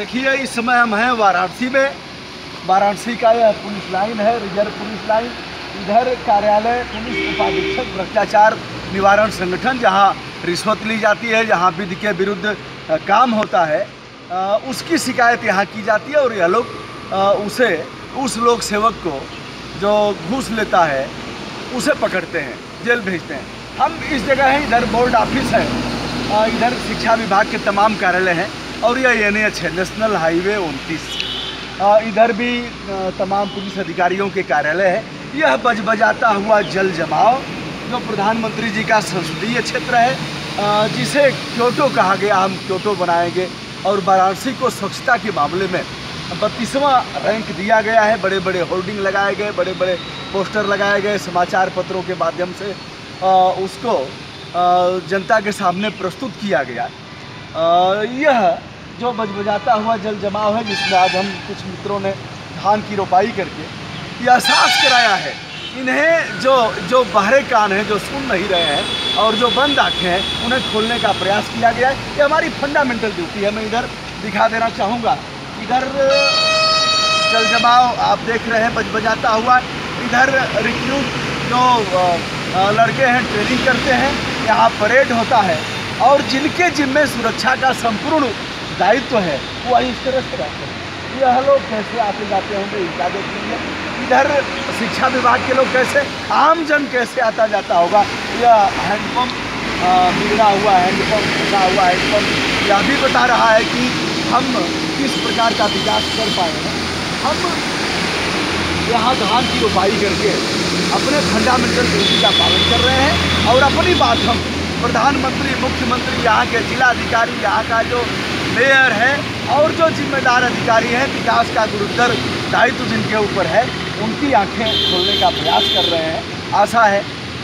देखिए, इस समय हम हैं वाराणसी में। वाराणसी का यह पुलिस लाइन है, रिज़र्व पुलिस लाइन। इधर कार्यालय, पुलिस उपाधीक्षक, भ्रष्टाचार निवारण संगठन, जहाँ रिश्वत ली जाती है, जहाँ विधि के विरुद्ध काम होता है उसकी शिकायत यहाँ की जाती है और यह लोग उसे, उस लोक सेवक को जो घूस लेता है, उसे पकड़ते हैं, जेल भेजते हैं। हम इस जगह हैं, इधर बोर्ड ऑफ़िस है इधर शिक्षा विभाग के तमाम कार्यालय हैं। और यह एन एच है नेशनल हाईवे उनतीस। इधर भी तमाम पुलिस अधिकारियों के कार्यालय है। यह बजबजाता हुआ जल जमाव जो प्रधानमंत्री जी का संसदीय क्षेत्र है जिसे क्योटो कहा गया हम क्योटो बनाएँगे। और वाराणसी को स्वच्छता के मामले में बत्तीसवां रैंक दिया गया है। बड़े बड़े होर्डिंग लगाए गए बड़े बड़े पोस्टर लगाए गए समाचार पत्रों के माध्यम से अ, उसको अ, जनता के सामने प्रस्तुत किया गया। अ, यह जो बजबजाता हुआ जल जमाव है, जिसमें आज हम कुछ मित्रों ने धान की रोपाई करके यह एहसास कराया है। इन्हें जो जो बाहरे कान हैं, जो सुन नहीं रहे हैं और जो बंद आँखें हैं, उन्हें खोलने का प्रयास किया गया है। ये हमारी फंडामेंटल ड्यूटी है। मैं इधर दिखा देना चाहूँगा। इधर जल जमाव आप देख रहे हैं, बजबजाता हुआ। इधर रिक्रूट जो लड़के हैं ट्रेनिंग करते हैं, यहाँ परेड होता है। और जिनके जिम्मे सुरक्षा का संपूर्ण दायित्व है, वो इस तरह से रहते हैं। यह लोग कैसे आते जाते होंगे इनका देखेंगे इधर शिक्षा विभाग के लोग कैसे आम जन कैसे आता जाता होगा? यह हैंडपम्प बिगड़ा हुआ हैंडपम्प टूटा हुआ हैंडपम्प यह भी बता रहा है कि हम किस प्रकार का विकास कर पाए हैं। हम यहाँ धान की रोपाई करके अपने फंडामेंटल ड्यूटी का पालन कर रहे हैं और अपनी बात हम प्रधानमंत्री, मुख्यमंत्री, यहाँ के जिला अधिकारी यहाँ का जो मेयर है और जो जिम्मेदार अधिकारी हैं विकास का गुरुतर दायित्व जिनके ऊपर है उनकी आँखें खोलने का प्रयास कर रहे हैं। आशा है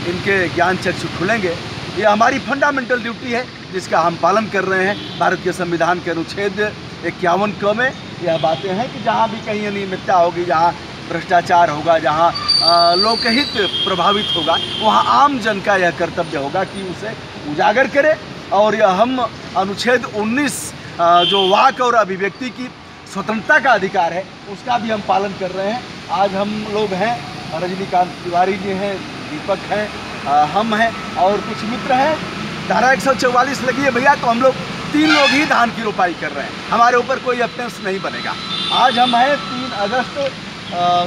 इनके ज्ञान चक्षु खुलेंगे। ये हमारी फंडामेंटल ड्यूटी है जिसका हम पालन कर रहे हैं। भारत के संविधान के अनुच्छेद इक्यावन क में यह बातें हैं कि जहाँ भी कहीं अनियमितता होगी जहाँ भ्रष्टाचार होगा जहाँ लोकहित प्रभावित होगा वहाँ आम जन का यह कर्तव्य होगा कि उसे उजागर करे। और यह हम अनुच्छेद 19 अ, जो वाक और अभिव्यक्ति की स्वतंत्रता का अधिकार है, उसका भी हम पालन कर रहे हैं। आज हम लोग हैं, रजनीकांत तिवारी जी हैं, दीपक हैं हम हैं और कुछ मित्र हैं। धारा 144 लगी है भैया तो हम लोग तीन लोग ही धान की रोपाई कर रहे हैं। हमारे ऊपर कोई अफेंस नहीं बनेगा। आज हम हैं तीन अगस्त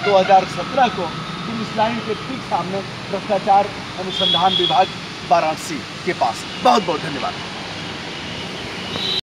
दो हज़ार सत्रह को। पुलिस लाइन के ठीक सामने भ्रष्टाचार अनुसंधान विभाग वाराणसी के पास। बहुत बहुत धन्यवाद।